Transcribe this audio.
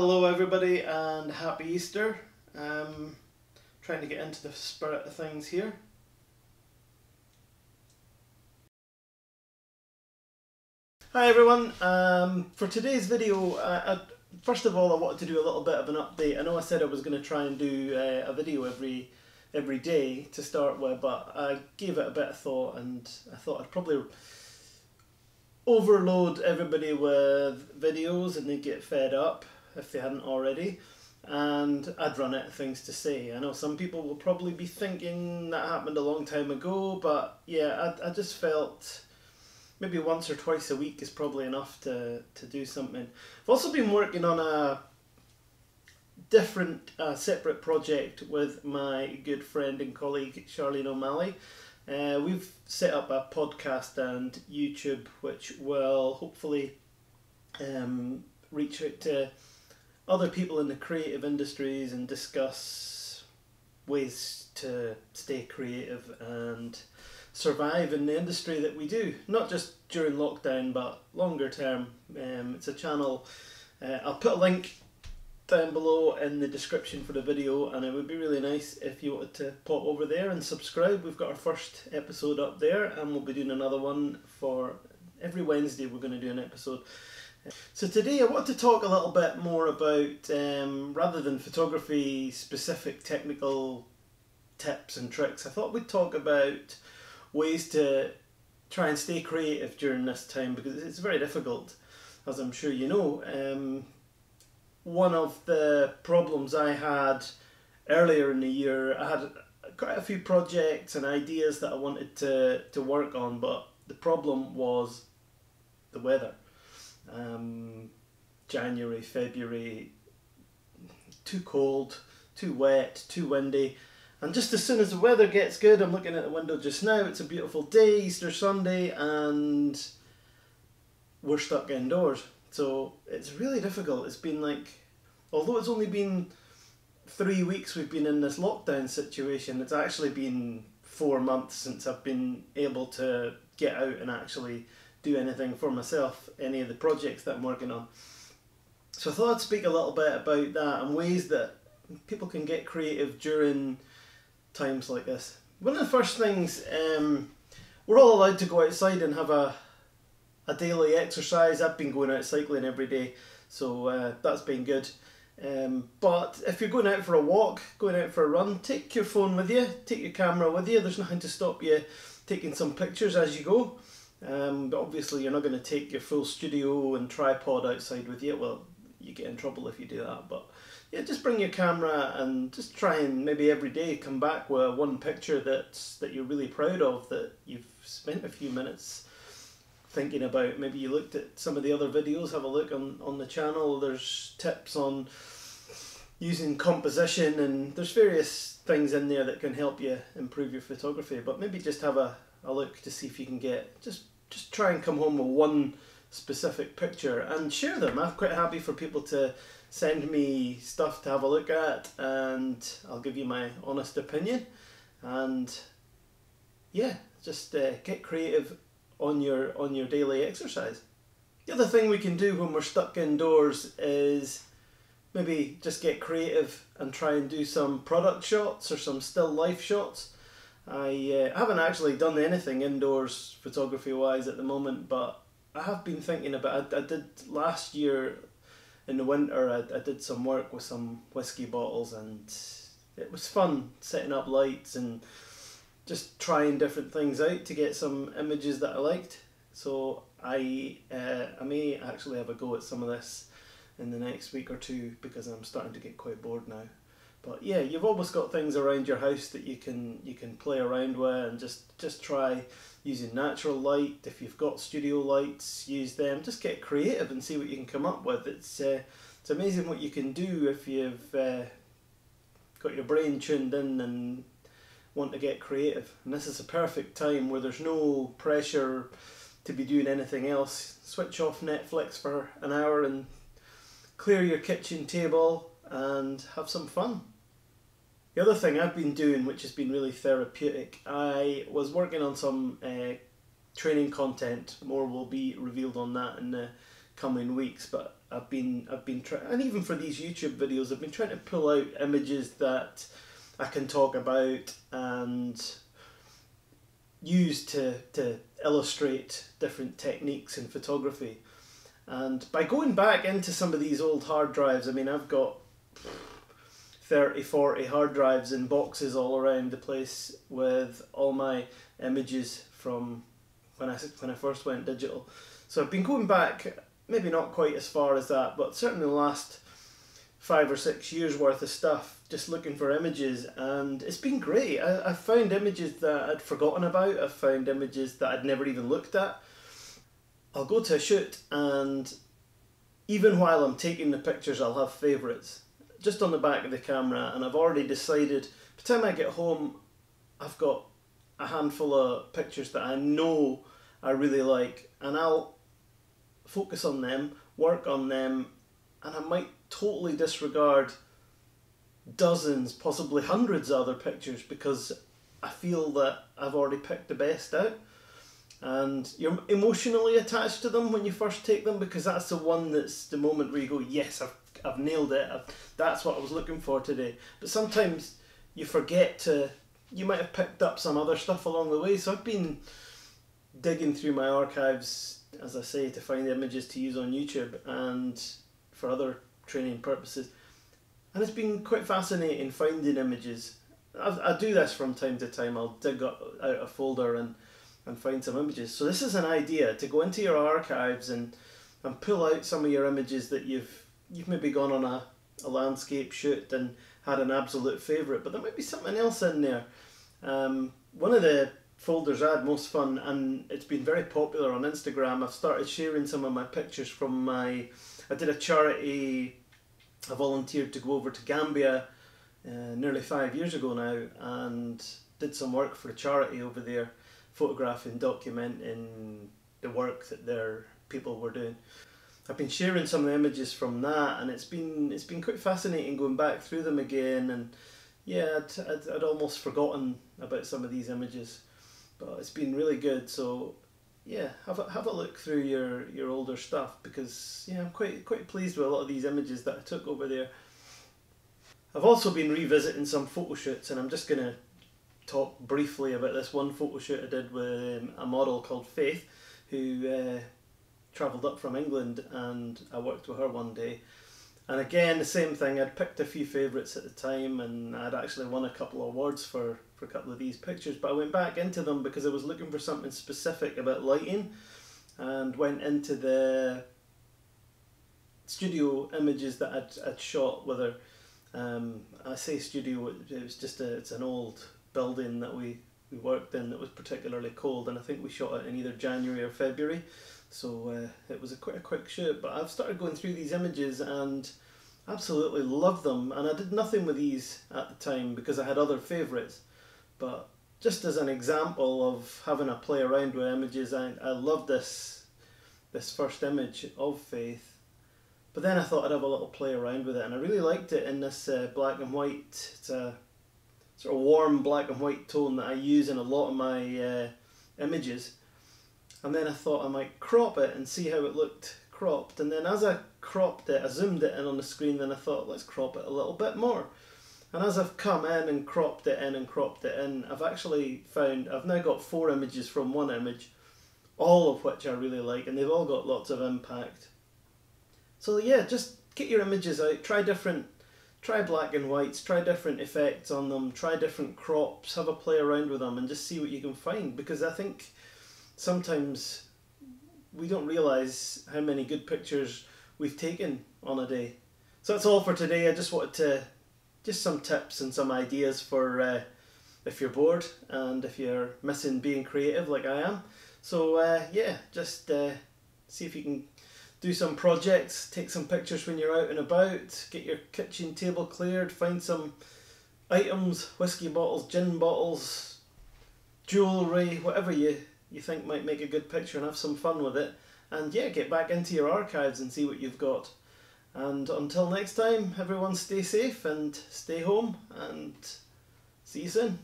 Hello, everybody, and happy Easter. Um, trying to get into the spirit of things here. Hi, everyone. Um, for today's video, uh, I, first of all, I wanted to do a little bit of an update. I know I said I was going to try and do uh, a video every every day to start with, but I gave it a bit of thought, and I thought I'd probably overload everybody with videos and they get fed up if they hadn't already. And I'd run out of things to say. I know some people will probably be thinking that happened a long time ago, but yeah, I, I just felt maybe once or twice a week is probably enough to, to do something. I've also been working on a different, uh, separate project with my good friend and colleague Charlene O'Malley. Uh, we've set up a podcast and YouTube which will hopefully um, reach out to other people in the creative industries and discuss ways to stay creative and survive in the industry that we do. Not just during lockdown, but longer term. Um, it's a channel. Uh, I'll put a link down below in the description for the video, and it would be really nice if you wanted to pop over there and subscribe. We've got our first episode up there, and we'll be doing another one for every Wednesday. We're going to do an episode. So today I want to talk a little bit more about, um, rather than photography specific technical tips and tricks, I thought we'd talk about ways to try and stay creative during this time because it's very difficult, as I'm sure you know. Um, one of the problems I had earlier in the year, I had quite a few projects and ideas that I wanted to, to work on, but the problem was the weather um, January, February, too cold, too wet, too windy. And just as soon as the weather gets good, I'm looking at the window just now, it's a beautiful day, Easter Sunday, and we're stuck indoors. So it's really difficult. It's been like, although it's only been three weeks we've been in this lockdown situation, it's actually been four months since I've been able to get out and actually do anything for myself, any of the projects that I'm working on. So I thought I'd speak a little bit about that and ways that people can get creative during times like this. One of the first things, um, we're all allowed to go outside and have a, a daily exercise. I've been going out cycling every day, so uh, that's been good. Um, but if you're going out for a walk, going out for a run, take your phone with you, take your camera with you. There's nothing to stop you taking some pictures as you go. Um, but obviously, you're not going to take your full studio and tripod outside with you. Well, you get in trouble if you do that. But yeah, just bring your camera and just try and maybe every day come back with one picture that's that you're really proud of that you've spent a few minutes thinking about. Maybe you looked at some of the other videos. Have a look on on the channel. There's tips on using composition and there's various things in there that can help you improve your photography. But maybe just have a, a look to see if you can get just just try and come home with one specific picture and share them. I'm quite happy for people to send me stuff to have a look at and I'll give you my honest opinion and yeah just uh, get creative on your on your daily exercise. The other thing we can do when we're stuck indoors is maybe just get creative and try and do some product shots or some still life shots I uh, haven't actually done anything indoors photography wise at the moment, but I have been thinking about. I, I did last year in the winter. I, I did some work with some whiskey bottles, and it was fun setting up lights and just trying different things out to get some images that I liked. So I uh, I may actually have a go at some of this in the next week or two because I'm starting to get quite bored now. But yeah, you've always got things around your house that you can you can play around with and just just try using natural light. If you've got studio lights, use them. Just get creative and see what you can come up with. It's uh, it's amazing what you can do if you've uh, got your brain tuned in and want to get creative. And this is a perfect time where there's no pressure to be doing anything else. Switch off Netflix for an hour and clear your kitchen table and have some fun. The other thing I've been doing, which has been really therapeutic, I was working on some uh, training content. More will be revealed on that in the coming weeks. But I've been I've been trying, and even for these YouTube videos, I've been trying to pull out images that I can talk about and use to to illustrate different techniques in photography. And by going back into some of these old hard drives, I mean, I've got 30, 40 hard drives in boxes all around the place with all my images from when I, when I first went digital. So I've been going back, maybe not quite as far as that, but certainly the last five or six years worth of stuff just looking for images and it's been great. I, I've found images that I'd forgotten about, I've found images that I'd never even looked at. I'll go to a shoot and even while I'm taking the pictures I'll have favourites just on the back of the camera and I've already decided by the time I get home I've got a handful of pictures that I know I really like and I'll focus on them, work on them and I might totally disregard dozens, possibly hundreds of other pictures because I feel that I've already picked the best out. And you're emotionally attached to them when you first take them because that's the one that's the moment where you go, yes, I've, I've nailed it. I've, that's what I was looking for today. But sometimes you forget to, you might have picked up some other stuff along the way. So I've been digging through my archives, as I say, to find images to use on YouTube and for other training purposes and it's been quite fascinating finding images. I, I do this from time to time. I'll dig out a folder and, and find some images. So this is an idea to go into your archives and and pull out some of your images that you've you've maybe gone on a, a landscape shoot and had an absolute favourite, but there might be something else in there. Um, one of the folders I had most fun, and it's been very popular on Instagram. I've started sharing some of my pictures from my. I did a charity I volunteered to go over to Gambia uh, nearly five years ago now and did some work for a charity over there, photographing, documenting the work that their people were doing. I've been sharing some of the images from that, and it's been it's been quite fascinating going back through them again. And yeah, I'd, I'd, I'd almost forgotten about some of these images, but it's been really good. So yeah, have a, have a look through your, your older stuff because yeah, I'm quite quite pleased with a lot of these images that I took over there. I've also been revisiting some photo shoots, and I'm just gonna talk briefly about this one photo shoot I did with um, a model called Faith, who uh, travelled up from England, and I worked with her one day. And again, the same thing. I'd picked a few favourites at the time, and I'd actually won a couple of awards for for a couple of these pictures. But I went back into them because I was looking for something specific about lighting, and went into the studio images that I'd, I'd shot with her. Um, I say studio, it was just a, it's an old building that we, we worked in that was particularly cold, and I think we shot it in either January or February. So uh, it was a quite a quick shoot, but I've started going through these images and absolutely love them. And I did nothing with these at the time because I had other favourites. But just as an example of having a play around with images, I, I love this this first image of Faith. But then I thought I'd have a little play around with it, and I really liked it in this uh, black and white. It's a sort of warm black and white tone that I use in a lot of my uh, images. And then I thought I might crop it and see how it looked cropped. And then as I cropped it, I zoomed it in on the screen, then I thought, let's crop it a little bit more. And as I've come in and cropped it in and cropped it in, I've actually found I've now got four images from one image, all of which I really like, and they've all got lots of impact. So yeah, just get your images out, try different, try black and whites, try different effects on them, try different crops, have a play around with them, and just see what you can find. Because I think sometimes we don't realise how many good pictures we've taken on a day. So that's all for today. I just wanted to just some tips and some ideas for uh, if you're bored and if you're missing being creative like I am. So uh, yeah, just uh, see if you can do some projects, take some pictures when you're out and about, get your kitchen table cleared, find some items, whiskey bottles, gin bottles, jewellery, whatever you, you think might make a good picture and have some fun with it. And yeah, get back into your archives and see what you've got. And until next time, everyone stay safe and stay home and see you soon.